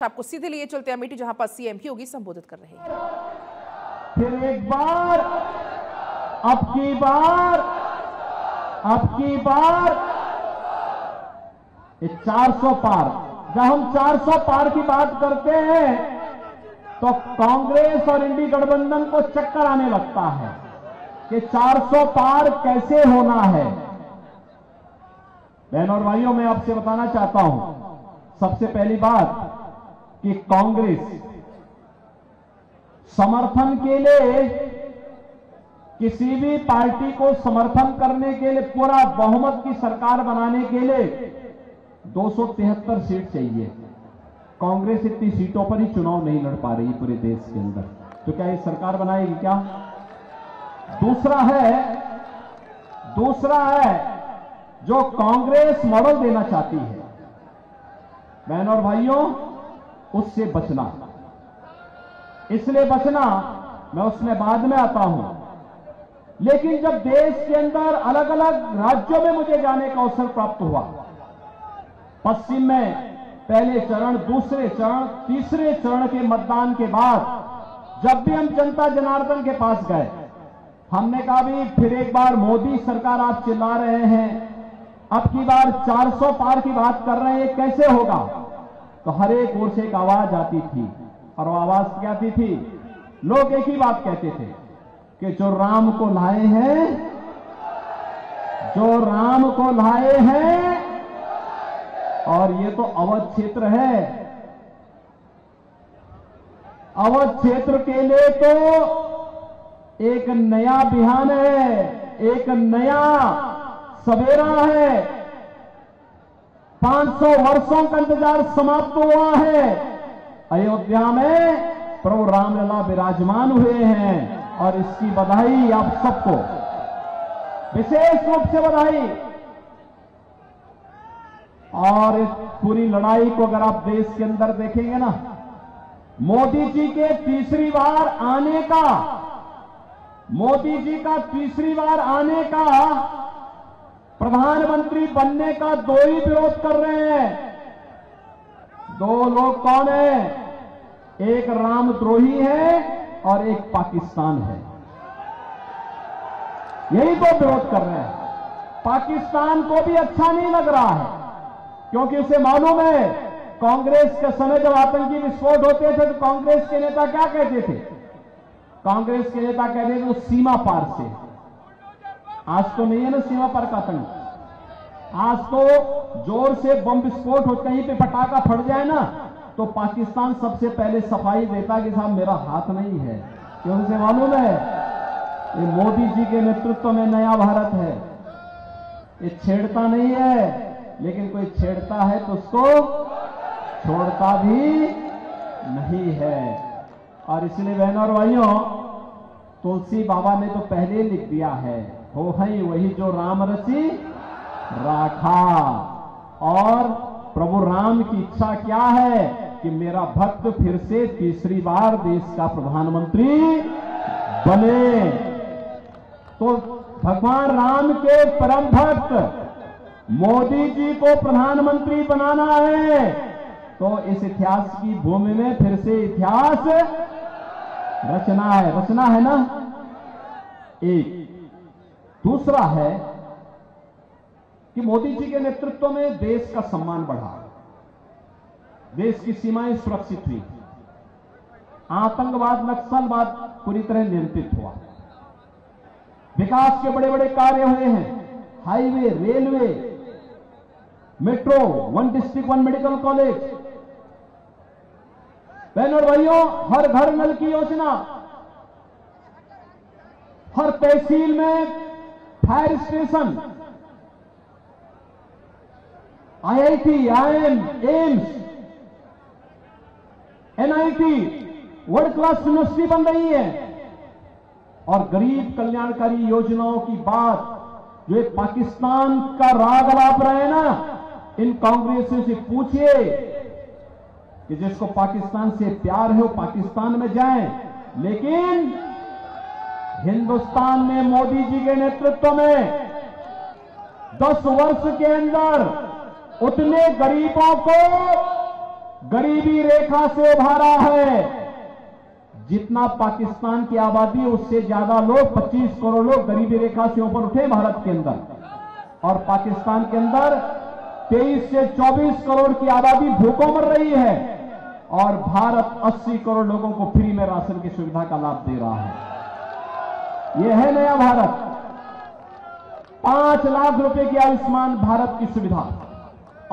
आपको सीधे लिए चलते हैं अमेठी, जहाँ पर सीएम योगी संबोधित कर रहे हैं। फिर एक बार, अब की बार, अब की बार। ये 400 पार, जब हम 400 पार की बात करते हैं तो कांग्रेस और इंडी गठबंधन को चक्कर आने लगता है कि 400 पार कैसे होना है। बहन और भाइयों, मैं आपसे बताना चाहता हूँ, सबसे पहली बात कि कांग्रेस समर्थन के लिए किसी भी पार्टी को समर्थन करने के लिए, पूरा बहुमत की सरकार बनाने के लिए 273 सीट चाहिए। कांग्रेस इतनी सीटों पर ही चुनाव नहीं लड़ पा रही पूरे देश के अंदर। तो क्या ये सरकार बनाएगी क्या? दूसरा है दूसरा है, जो कांग्रेस मॉडल देना चाहती है। बहन और भाइयों उससे बचना। इसलिए बचना, मैं उसमें बाद में आता हूँ। लेकिन जब देश के अंदर अलग अलग राज्यों में मुझे जाने का अवसर प्राप्त हुआ, पश्चिम में पहले चरण, दूसरे चरण, तीसरे चरण के मतदान के बाद जब भी हम जनता जनार्दन के पास गए, हमने कहा भी, फिर एक बार मोदी सरकार आप चिल्ला रहे हैं, अब की बार 400 पार की बात कर रहे हैं कैसे होगा? तो हर एक ओर से एक आवाज़ आती थी और वो आवाज़ क्या आती थी? लोग एक ही बात कहते थे कि जो राम को लाए हैं, जो राम को लाए हैं, और ये तो अवध क्षेत्र है। अवध क्षेत्र के लिए तो एक नया बिहान है, एक नया सवेरा है। 500 वर्षों का इंतज़ार समाप्त हुआ है। अयोध्या में प्रभु रामलला विराजमान हुए हैं और इसकी बधाई आप सबको। विशेष रूप से बधाई। और इस पूरी लड़ाई को अगर आप देश के अंदर देखेंगे ना, मोदी जी के तीसरी बार आने का, मोदी जी का तीसरी बार आने का प्रधानमंत्री बनने का दो ही विरोध कर रहे हैं। दो लोग कौन है? एक रामद्रोही है और एक पाकिस्तान है। यही दो विरोध कर रहे हैं। पाकिस्तान को भी अच्छा नहीं लग रहा है, क्योंकि उसे मालूम है, कांग्रेस के समय जब आतंकी विस्फोट होते थे तो कांग्रेस के नेता क्या कहते थे? कांग्रेस के नेता कहते थे, वो सीमा पार से। आज तो नहीं है ना सीमा पर का आतंक आज तो ज़ोर से बम विस्फोट हो, कहीं पे पटाखा फट जाए ना तो पाकिस्तान सबसे पहले सफ़ाई देता कि साहब, मेरा हाथ नहीं है। क्यों उसे मालूम है? ये मोदी जी के नेतृत्व में नया भारत है। ये छेड़ता नहीं है, लेकिन कोई छेड़ता है तो उसको छोड़ता भी नहीं है। और इसलिए बहनों और भाइयों, तुलसी बाबा ने तो पहले लिख दिया है। हो है वही जो राम रची राखा। और प्रभु राम की इच्छा क्या है कि मेरा भक्त फिर से तीसरी बार देश का प्रधानमंत्री बने? तो भगवान राम के परम भक्त मोदी जी को प्रधानमंत्री बनाना है। तो इस इतिहास की भूमि में फिर से इतिहास रचना है। रचना है ना? एक। दूसरा है कि मोदी जी के नेतृत्व में देश का सम्मान बढ़ा। देश की सीमाएँ सुरक्षित हुई आतंकवाद, नक्सलवाद पूरी तरह नियंत्रित हुआ। विकास के बड़े बड़े कार्य हुए हैं। Highway, railway, metro, one district, one medical college. बहनों भाइयों, हर घर नल की योजना, हर तहसील में fire station IIT, IIM, AIIMS, NIT world class university बन रही है। और गरीब कल्याणकारी योजनाओं की बात जो एक पाकिस्तान का राग लाप रहे हैं ना इन कांग्रेसियों से पूछिए कि जिसको पाकिस्तान से प्यार है वो पाकिस्तान में जाए। लेकिन हिंदुस्तान में मोदी जी के नेतृत्व में 10 वर्ष के अंदर उतने गरीबों को गरीबी रेखा से उभारा है। जितना पाकिस्तान की आबादी, उससे ज़्यादा लोग 25 करोड़ लोग गरीबी रेखा से ऊपर उठे भारत के अंदर। और पाकिस्तान के अंदर 23 से 24 करोड़ की आबादी भूखों मर रही है और भारत 80 करोड़ लोगों को फ्री में राशन की सुविधा का लाभ दे रहा है। यह है नया भारत। पाँच लाख रुपए की आयुष्मान भारत की सुविधा।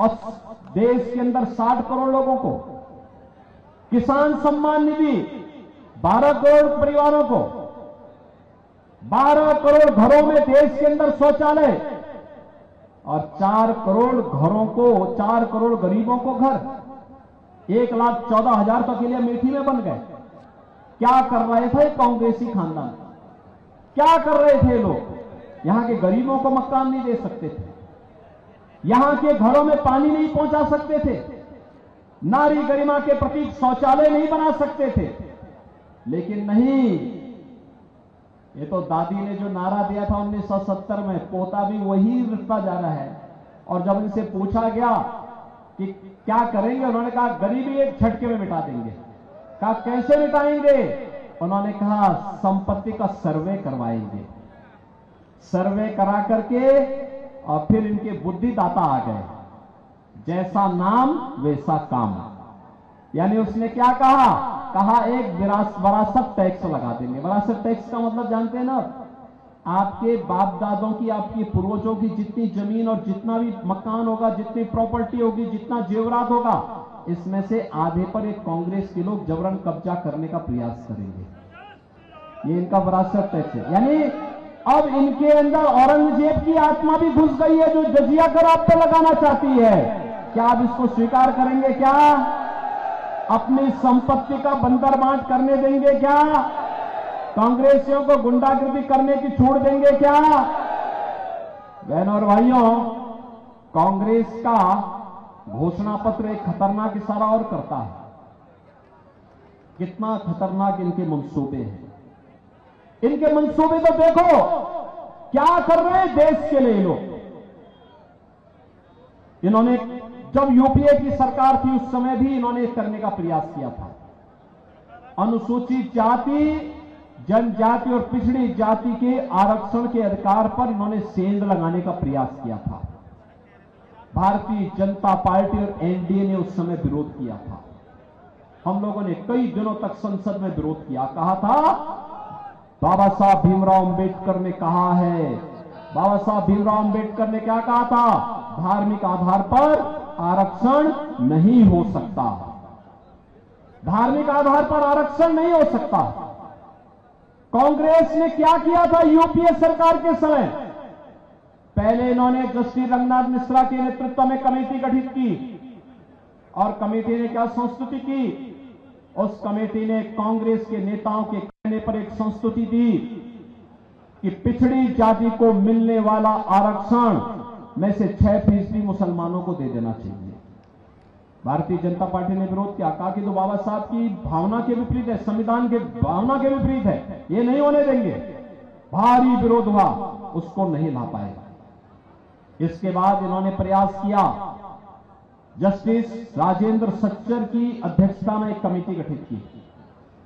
और देश के अंदर 60 करोड़ लोगों को, किसान सम्मान निधि 12 करोड़ परिवारों को 12 करोड़ घरों में देश के अंदर शौचालय, और चार करोड़ घरों को, चार करोड़ गरीबों को घर। एक लाख चौदह हज़ार तो के लिए अमेठी में बन गए। क्या कर रहे थे कांग्रेसी खानदान? क्या कर रहे थे लोग? यहाँ के गरीबों को मकान नहीं दे सकते थे। यहाँ के घरों में पानी नहीं पहुँचा सकते थे। नारी गरिमा के प्रतीक शौचालय नहीं बना सकते थे। लेकिन नहीं, ये तो दादी ने जो नारा दिया था 1970 में, पोता भी वही रखता जा रहा है। और जब इनसे पूछा गया कि क्या करेंगे, उन्होंने कहा, गरीबी एक झटके में मिटा देंगे। कहा, कैसे मिटाएँगे? उन्होंने कहा, संपत्ति का सर्वे करवाएँगे। सर्वे करा करके और फिर इनके बुद्धिदाता आ गए। जैसा नाम, वैसा काम। यानी उसने क्या कहा? कहा, एक विरास, विरासत टैक्स लगा देंगे। विरासत टैक्स का मतलब जानते हैं ना? आपके बाप दादों की, आपके पूर्वजों की जितनी ज़मीन और जितना भी मकान होगा, जितनी प्रॉपर्टी होगी, जितना जेवरात होगा, इसमें से आधे पर एक कांग्रेस के लोग जबरन कब्जा करने का प्रयास करेंगे। ये इनका विरासत है। यानी अब इनके अंदर औरंगज़ेब की आत्मा भी घुस गई है, जो जजिया कर आप पे लगाना चाहती है। क्या आप इसको स्वीकार करेंगे क्या? अपनी संपत्ति का बंदर बांट करने देंगे क्या? कांग्रेसियों को गुंडागर्दी करने की छूट देंगे क्या? बहनों और भाइयों, कांग्रेस का घोषणा पत्र एक खतरनाक इशारा और करता है। कितना खतरनाक इनके मंसूबे हैं। इनके मंसूबे तो देखो। क्या कर रहे हैं? देश के लिए लोग। इन्होंने, जब यूपीए की सरकार थी, उस समय भी इन्होंने करने का प्रयास किया था। अनुसूचित जाति, जनजाति और पिछड़ी जाति के आरक्षण के अधिकार पर इन्होंने सेंध लगाने का प्रयास किया था। भारतीय जनता पार्टी और एनडीए ने उस समय विरोध किया था। हम लोगों ने कई दिनों तक संसद में विरोध किया। कहा था बाबा साहब भीमराव अंबेडकर ने कहा है। बाबा साहब भीमराव अंबेडकर ने क्या कहा था? धार्मिक आधार पर आरक्षण नहीं हो सकता। धार्मिक आधार पर आरक्षण नहीं हो सकता। कांग्रेस ने क्या किया था यूपीए सरकार के समय? पहले इन्होंने जस्टिस रंगनाथ मिश्रा के नेतृत्व में कमेटी गठित की। और कमेटी ने क्या संस्तुति की? उस कमेटी ने कांग्रेस के नेताओं के कहने पर एक संस्तुति दी कि पिछड़ी जाति को मिलने वाला आरक्षण में से छह फ़ीसदी मुसलमानों को दे देना चाहिए। भारतीय जनता पार्टी ने विरोध किया। कहा कि तो बाबा साहब की भावना के विपरीत है, संविधान के भावना के विपरीत है, ये नहीं होने देंगे। भारी विरोध हुआ, उसको नहीं ला पाएगा इसके बाद इन्होंने प्रयास किया, जस्टिस राजेंद्र सच्चर की अध्यक्षता में एक कमेटी गठित की।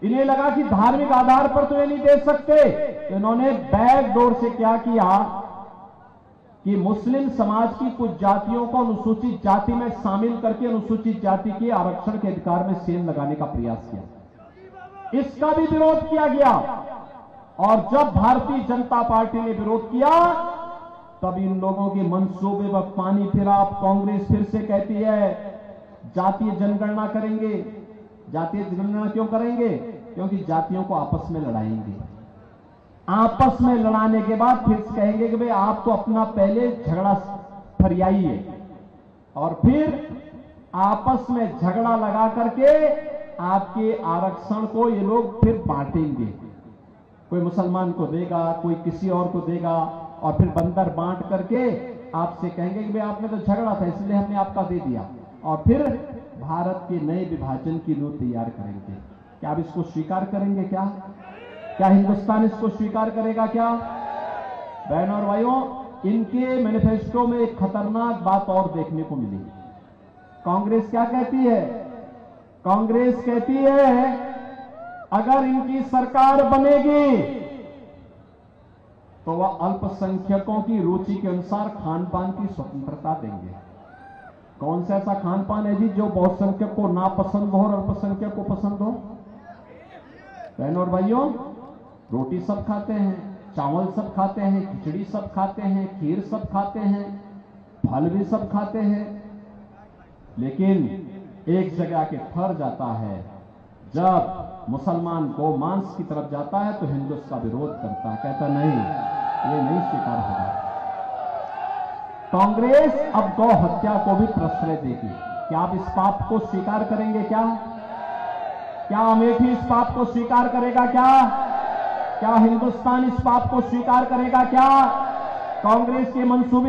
इन्हें लगा कि धार्मिक आधार पर तो ये नहीं दे सकते। तो इन्होंने बैक डोर से क्या किया कि मुस्लिम समाज की कुछ जातियों को अनुसूचित जाति में शामिल करके अनुसूचित जाति के आरक्षण के अधिकार में सेल लगाने का प्रयास किया। इसका भी विरोध किया गया। और जब भारतीय जनता पार्टी ने विरोध किया, तब इन लोगों के मंसूबे पर पानी फिरा। कांग्रेस फिर से कहती है, जातीय जनगणना करेंगे। जातीय जनगणना क्यों करेंगे? क्योंकि जातियों को आपस में लड़ाएँगे। आपस में लड़ाने के बाद फिर कहेंगे कि भाई, आप तो अपना पहले झगड़ा फरियाइए। और फिर आपस में झगड़ा लगा करके आपके आरक्षण को ये लोग फिर बांटेंगे। कोई मुसलमान को देगा, कोई किसी और को देगा, और फिर बंदर बांट करके आपसे कहेंगे कि भाई, आपने तो झगड़ा था, इसलिए हमने आपका दे दिया। और फिर भारत के नए विभाजन की नींव तैयार करेंगे। क्या आप इसको स्वीकार करेंगे क्या? क्या हिंदुस्तान इसको स्वीकार करेगा क्या? बहनों और भाइयों, इनके मैनिफेस्टो में एक खतरनाक बात और देखने को मिली। कांग्रेस क्या कहती है? कांग्रेस कहती है, अगर इनकी सरकार बनेगी तो वह अल्पसंख्यकों की रुचि के अनुसार खान पान की स्वतंत्रता देंगे। कौन सा ऐसा खान पान है जी जो बहुसंख्यक को ना पसंद हो और अल्पसंख्यक को पसंद हो? बहनों और भाइयों, रोटी सब खाते हैं, चावल सब खाते हैं, खिचड़ी सब खाते हैं, खीर सब खाते हैं, फल भी सब खाते हैं, लेकिन एक जगह के ठहर जाता है। जब मुसलमान को मांस की तरफ़ जाता है तो हिंदू उसका विरोध करता है, कहता नहीं, ये नहीं स्वीकार होगा। कांग्रेस अब गौ हत्या को भी प्रश्रय देगी। क्या आप इस पाप को स्वीकार करेंगे क्या? क्या अमेठी इस पाप को स्वीकार करेगा क्या? क्या हिंदुस्तान इस पाप को स्वीकार करेगा क्या? कांग्रेस के मंसूबे